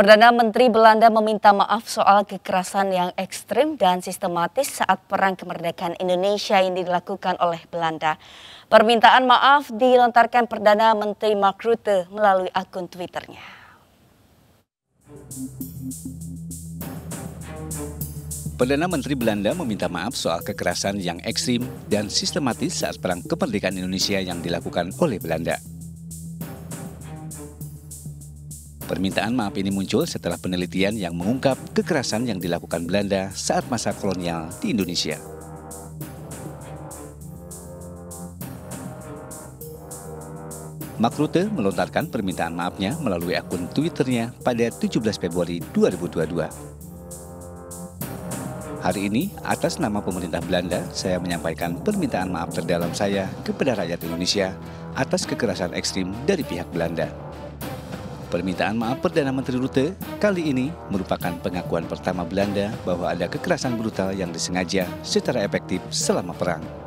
Perdana Menteri Belanda meminta maaf soal kekerasan yang ekstrim dan sistematis saat perang kemerdekaan Indonesia yang dilakukan oleh Belanda. Permintaan maaf dilontarkan Perdana Menteri Mark Rutte melalui akun Twitternya. Perdana Menteri Belanda meminta maaf soal kekerasan yang ekstrim dan sistematis saat perang kemerdekaan Indonesia yang dilakukan oleh Belanda. Permintaan maaf ini muncul setelah penelitian yang mengungkap kekerasan yang dilakukan Belanda saat masa kolonial di Indonesia. Mark melontarkan permintaan maafnya melalui akun Twitternya pada 17 Februari 2022. Hari ini, atas nama pemerintah Belanda, saya menyampaikan permintaan maaf terdalam saya kepada rakyat Indonesia atas kekerasan ekstrim dari pihak Belanda. Permintaan maaf Perdana Menteri Rutte kali ini merupakan pengakuan pertama Belanda bahwa ada kekerasan brutal yang disengaja secara efektif selama perang.